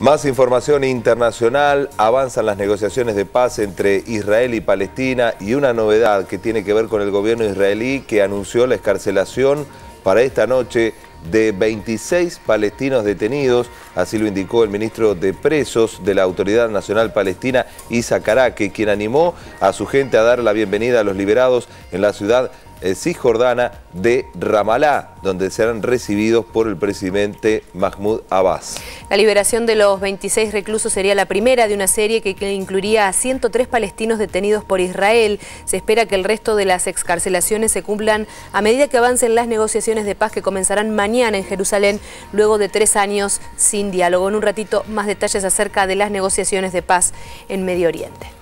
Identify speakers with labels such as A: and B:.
A: Más información internacional, avanzan las negociaciones de paz entre Israel y Palestina y una novedad que tiene que ver con el gobierno israelí que anunció la escarcelación para esta noche de 26 palestinos detenidos, así lo indicó el ministro de Presos de la Autoridad Nacional Palestina, Isa Karake, quien animó a su gente a dar la bienvenida a los liberados en la ciudad eh, cisjordana de Ramalá, donde serán recibidos por el presidente Mahmoud Abbas.
B: La liberación de los 26 reclusos sería la primera de una serie que incluiría a 103 palestinos detenidos por Israel. Se espera que el resto de las excarcelaciones se cumplan a medida que avancen las negociaciones de paz que comenzarán mañana en Jerusalén, luego de tres años sin diálogo. En un ratito, más detalles acerca de las negociaciones de paz en Medio Oriente.